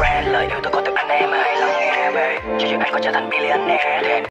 your friend lời yêu tôi có từ anh em hãy lắng nghe về cho dù anh có trở thành billionaire